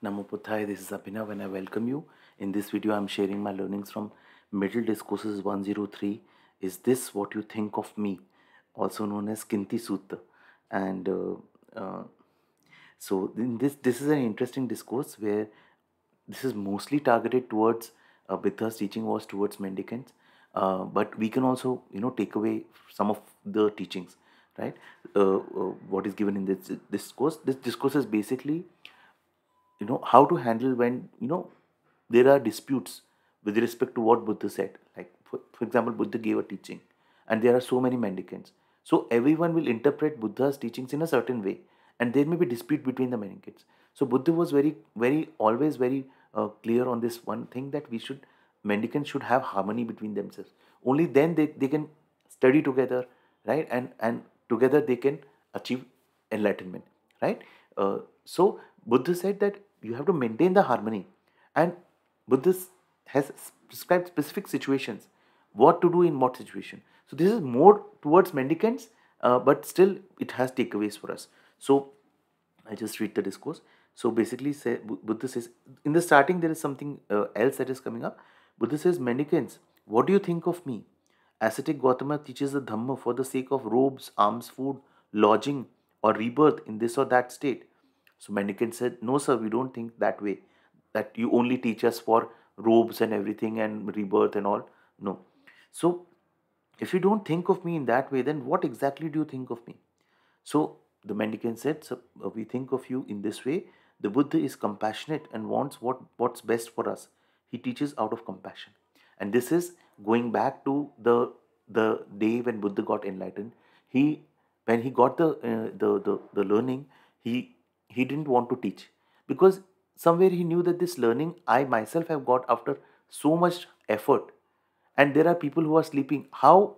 Namo this is Abhinav and I welcome you. In this video, I'm sharing my learnings from Middle Discourses 103. Is this what you think of me? Also known as Kinti Sutta. And uh, uh, so in this, this is an interesting discourse where this is mostly targeted towards uh, Buddha's teaching was towards mendicants. Uh, but we can also, you know, take away some of the teachings, right? Uh, uh, what is given in this discourse. This discourse is basically you know how to handle when you know there are disputes with respect to what buddha said. Like for, for example buddha gave a teaching and there are so many mendicants. So everyone will interpret buddha's teachings in a certain way and there may be dispute between the mendicants. So buddha was very very always very uh, clear on this one thing that we should mendicants should have harmony between themselves. Only then they, they can study together right? And and together they can achieve enlightenment right? Uh, so buddha said that you have to maintain the harmony. And buddhist has prescribed specific situations what to do in what situation. So this is more towards mendicants uh, but still it has takeaways for us. So i just read the discourse. So basically say, buddha says in the starting there is something uh, else that is coming up. Buddha says mendicants what do you think of me? Ascetic gautama teaches the dhamma for the sake of robes alms food lodging or rebirth in this or that state so mendicant said, No, sir, we don't think that way. That you only teach us for robes and everything and rebirth and all. No. So if you don't think of me in that way, then what exactly do you think of me? So the mendicant said, uh, we think of you in this way. The Buddha is compassionate and wants what, what's best for us. He teaches out of compassion. And this is going back to the the day when Buddha got enlightened. He when he got the uh, the, the the learning, he he didn't want to teach because somewhere he knew that this learning I myself have got after so much effort and there are people who are sleeping. How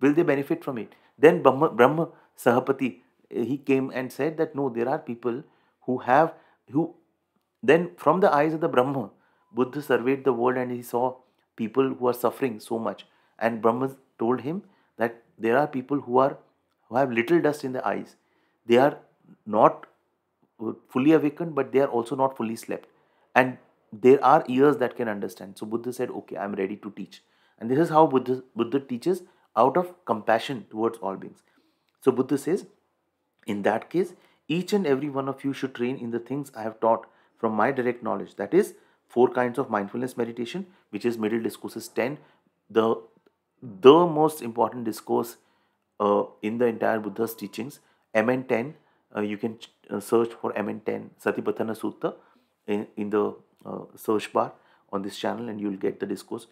will they benefit from it? Then Brahma, Brahma Sahampati, eh, he came and said that no, there are people who have, who, then from the eyes of the Brahma, Buddha surveyed the world and he saw people who are suffering so much. And Brahma told him that there are people who are, who have little dust in the eyes. They are not fully awakened, but they are also not fully slept. And there are ears that can understand. So Buddha said, Okay, I'm ready to teach. And this is how Buddha, Buddha teaches out of compassion towards all beings. So Buddha says, In that case, each and every one of you should train in the things I have taught from my direct knowledge. That is, four kinds of mindfulness meditation, which is Middle Discourses 10, the, the most important discourse uh, in the entire Buddha's teachings. MN 10, uh, you can uh, search for MN10 Satipatthana Sutta in, in the uh, search bar on this channel and you'll get the discourse.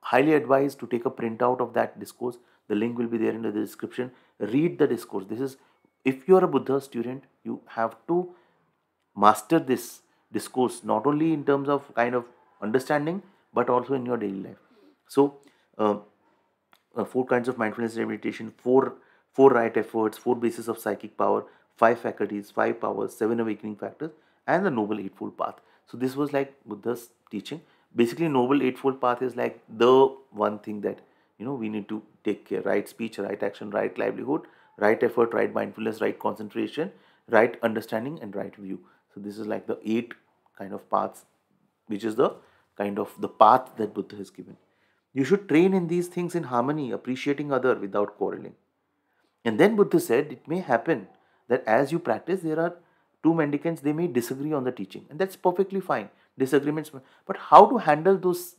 Highly advised to take a printout of that discourse. The link will be there in the description. Read the discourse. This is, if you are a Buddha student, you have to master this discourse not only in terms of kind of understanding but also in your daily life. So, uh, uh, four kinds of mindfulness meditation, four four right efforts, four bases of psychic power, five faculties, five powers, seven awakening factors, and the Noble Eightfold Path. So this was like Buddha's teaching. Basically, Noble Eightfold Path is like the one thing that you know we need to take care: right speech, right action, right livelihood, right effort, right mindfulness, right concentration, right understanding, and right view. So this is like the eight kind of paths, which is the kind of the path that Buddha has given. You should train in these things in harmony, appreciating other without quarreling. And then Buddha said it may happen that as you practice, there are two mendicants, they may disagree on the teaching. And that's perfectly fine. Disagreements. But how to handle those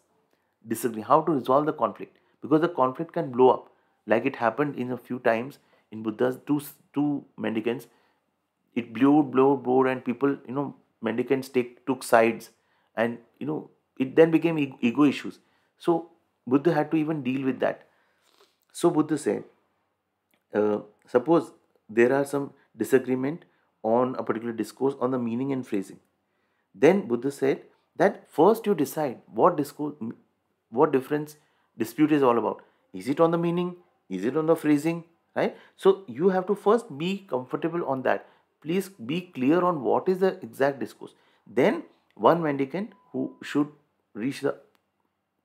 disagreements? How to resolve the conflict? Because the conflict can blow up. Like it happened in a few times in Buddha's two, two mendicants. It blew, blew, blew, and people, you know, mendicants take took sides. And, you know, it then became ego issues. So Buddha had to even deal with that. So Buddha said, uh, suppose there are some disagreement on a particular discourse on the meaning and phrasing. Then buddha said that first you decide what discourse what difference dispute is all about. Is it on the meaning? Is it on the phrasing? Right? So you have to first be comfortable on that. Please be clear on what is the exact discourse. Then one mendicant who should reach the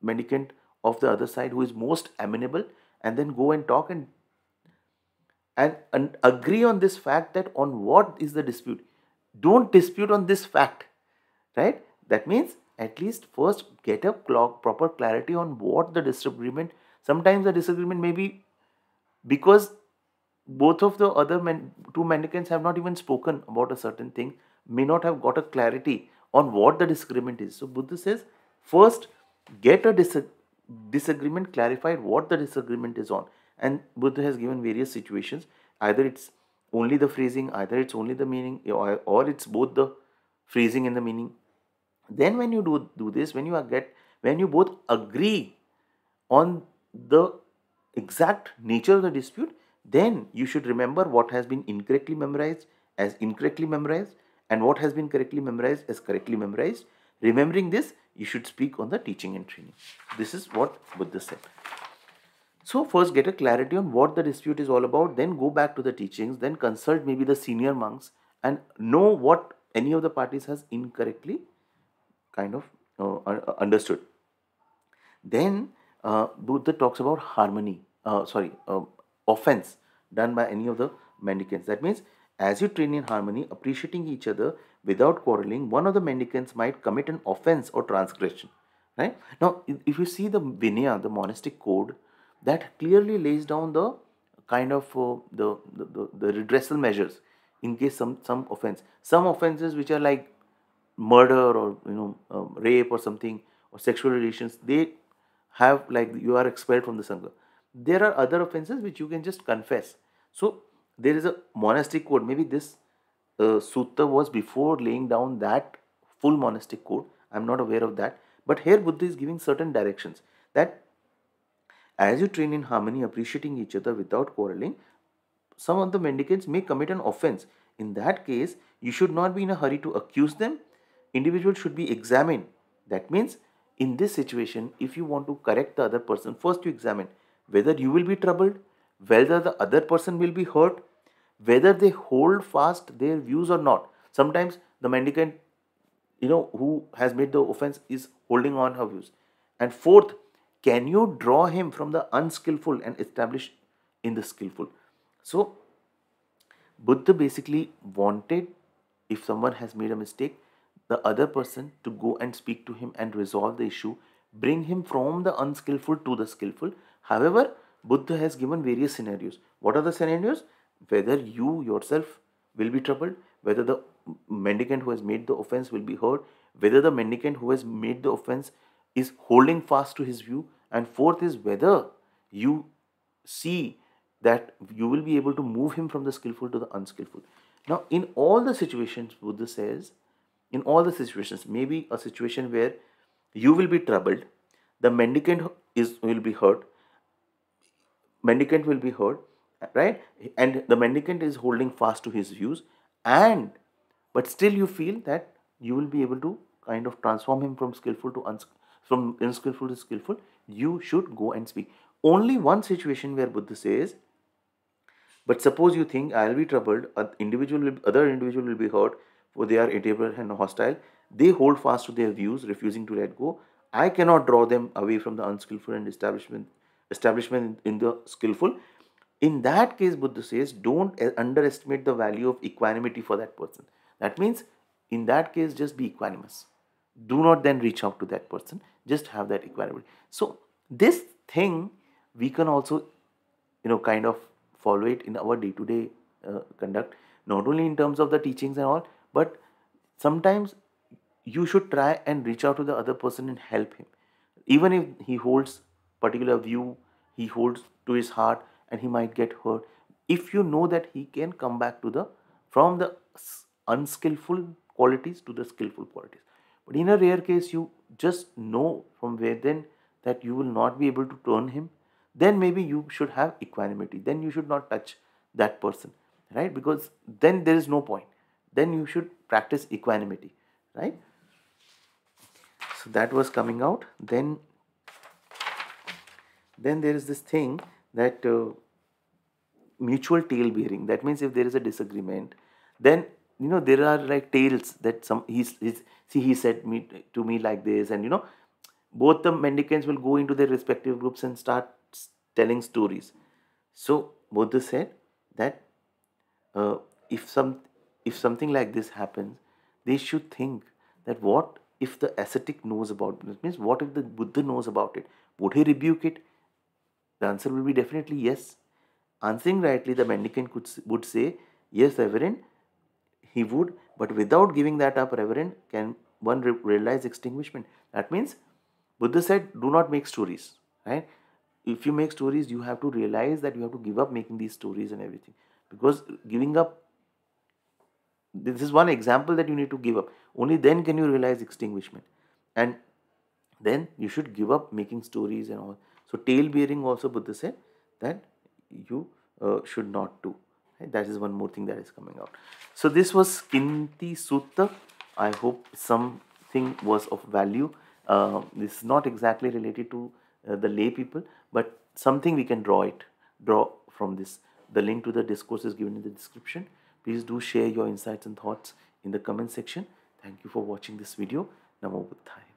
mendicant of the other side who is most amenable and then go and talk and and, and agree on this fact that on what is the dispute don't dispute on this fact, right? That means at least first get a proper clarity on what the disagreement. Sometimes the disagreement may be because both of the other men, two mendicants have not even spoken about a certain thing, may not have got a clarity on what the disagreement is. So Buddha says, first get a dis disagreement clarified what the disagreement is on. And Buddha has given various situations. Either it's only the phrasing, either it's only the meaning, or, or it's both the phrasing and the meaning. Then when you do, do this, when you are get when you both agree on the exact nature of the dispute, then you should remember what has been incorrectly memorized as incorrectly memorized and what has been correctly memorized as correctly memorized. Remembering this, you should speak on the teaching and training. This is what Buddha said. So first get a clarity on what the dispute is all about, then go back to the teachings, then consult maybe the senior monks and know what any of the parties has incorrectly kind of uh, understood. Then uh, Buddha talks about harmony, uh, sorry, uh, offense done by any of the mendicants. That means as you train in harmony, appreciating each other without quarreling, one of the mendicants might commit an offense or transgression. Right now, if you see the Vinaya, the monastic code, that clearly lays down the kind of uh, the, the, the redressal measures in case some some offense. Some offenses which are like murder or you know um, rape or something or sexual relations, they have like you are expelled from the sangha. There are other offenses which you can just confess. So there is a monastic code. Maybe this uh, sutta was before laying down that full monastic code. I'm not aware of that. But here Buddha is giving certain directions that as you train in harmony, appreciating each other without quarreling, some of the mendicants may commit an offense. In that case, you should not be in a hurry to accuse them. Individuals should be examined. That means, in this situation, if you want to correct the other person, first you examine whether you will be troubled, whether the other person will be hurt, whether they hold fast their views or not. Sometimes the mendicant, you know, who has made the offense is holding on her views. And fourth, can you draw him from the unskillful and establish in the skillful? So, Buddha basically wanted, if someone has made a mistake, the other person to go and speak to him and resolve the issue, bring him from the unskillful to the skillful. However, Buddha has given various scenarios. What are the scenarios? Whether you yourself will be troubled, whether the mendicant who has made the offense will be hurt, whether the mendicant who has made the offense is holding fast to his view, and fourth is whether you see that you will be able to move him from the skillful to the unskillful. Now, in all the situations, Buddha says, in all the situations, maybe a situation where you will be troubled, the mendicant is will be hurt, mendicant will be hurt, right? And the mendicant is holding fast to his views, and but still you feel that you will be able to kind of transform him from skillful to unskillful from unskillful to skillful, you should go and speak. Only one situation where Buddha says, but suppose you think I'll be troubled, individual other individual will be hurt, for they are irritable and hostile. They hold fast to their views, refusing to let go. I cannot draw them away from the unskillful and establishment establishment in the skillful. In that case, Buddha says, don't underestimate the value of equanimity for that person. That means, in that case, just be equanimous. Do not then reach out to that person just have that equanimity. So this thing we can also you know kind of follow it in our day-to-day uh, conduct not only in terms of the teachings and all but sometimes you should try and reach out to the other person and help him. Even if he holds particular view he holds to his heart and he might get hurt if you know that he can come back to the from the unskillful qualities to the skillful qualities. But in a rare case you just know from within that you will not be able to turn him, then maybe you should have equanimity. Then you should not touch that person, right? Because then there is no point. Then you should practice equanimity, right? So that was coming out. Then, then there is this thing that uh, mutual tail bearing. That means if there is a disagreement, then you know there are like tales that some he's, he's see he said me to me like this and you know both the mendicants will go into their respective groups and start telling stories so buddha said that uh, if some if something like this happens, they should think that what if the ascetic knows about it? Means what if the Buddha knows about it? Would he rebuke it? The answer will be definitely yes. Answering rightly, the mendicant could, would say, Yes, Reverend, he would, but without giving that up, Reverend, can one re realize extinguishment? That means Buddha said, Do not make stories, right? If you make stories, you have to realize that you have to give up making these stories and everything. Because giving up, this is one example that you need to give up. Only then can you realize extinguishment. And then you should give up making stories and all. So, tale bearing also Buddha said that you uh, should not do. That is one more thing that is coming out. So this was Kinti Sutta. I hope something was of value. Uh, this is not exactly related to uh, the lay people, but something we can draw it, draw from this. The link to the discourse is given in the description. Please do share your insights and thoughts in the comment section. Thank you for watching this video. Namo Buddhaya.